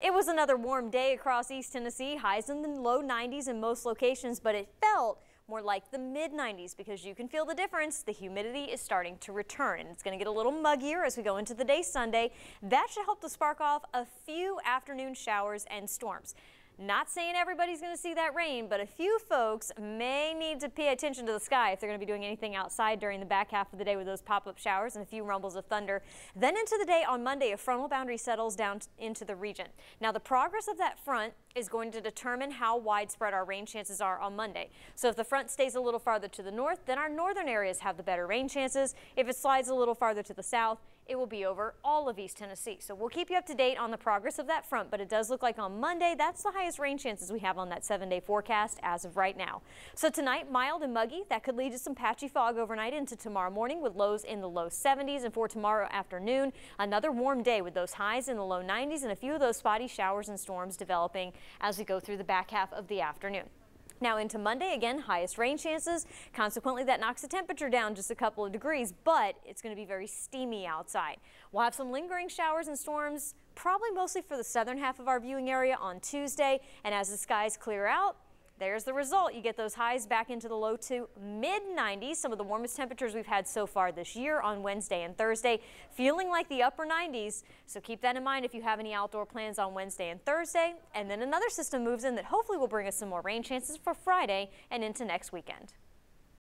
It was another warm day across East Tennessee, highs in the low 90s in most locations, but it felt more like the mid 90s because you can feel the difference. The humidity is starting to return and it's going to get a little muggier as we go into the day Sunday. That should help to spark off a few afternoon showers and storms. Not saying everybody's going to see that rain, but a few folks may need to pay attention to the sky if they're going to be doing anything outside during the back half of the day with those pop-up showers and a few rumbles of thunder. Then into the day on Monday, a frontal boundary settles down into the region. Now, the progress of that front is going to determine how widespread our rain chances are on Monday. So if the front stays a little farther to the north, then our northern areas have the better rain chances. If it slides a little farther to the south, it will be over all of East Tennessee. So we'll keep you up to date on the progress of that front, but it does look like on Monday, that's the highest rain chances we have on that seven day forecast as of right now. So tonight, mild and muggy. That could lead to some patchy fog overnight into tomorrow morning with lows in the low 70s. And for tomorrow afternoon, another warm day with those highs in the low 90s and a few of those spotty showers and storms developing as we go through the back half of the afternoon. Now into Monday, again, highest rain chances. Consequently, that knocks the temperature down just a couple of degrees, but it's going to be very steamy outside. We'll have some lingering showers and storms, probably mostly for the southern half of our viewing area on Tuesday. And as the skies clear out, there's the result. You get those highs back into the low to mid 90s, some of the warmest temperatures we've had so far this year on Wednesday and Thursday, feeling like the upper 90s. So keep that in mind if you have any outdoor plans on Wednesday and Thursday. And then another system moves in that hopefully will bring us some more rain chances for Friday and into next weekend.